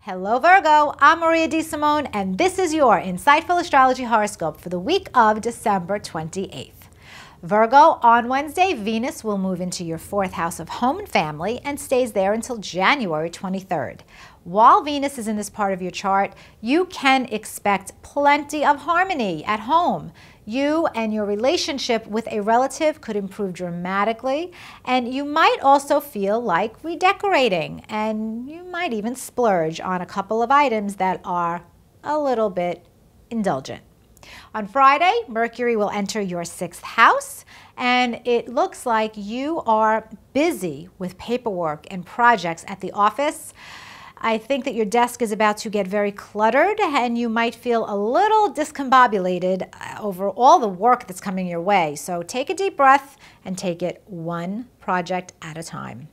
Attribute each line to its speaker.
Speaker 1: Hello, Virgo. I'm Maria DeSimone, and this is your insightful astrology horoscope for the week of December 28th. Virgo, on Wednesday, Venus will move into your fourth house of home and family and stays there until January 23rd. While Venus is in this part of your chart, you can expect plenty of harmony at home. You and your relationship with a relative could improve dramatically, and you might also feel like redecorating, and you might even splurge on a couple of items that are a little bit indulgent. On Friday, Mercury will enter your sixth house, and it looks like you are busy with paperwork and projects at the office. I think that your desk is about to get very cluttered and you might feel a little discombobulated uh, over all the work that's coming your way. So take a deep breath and take it one project at a time.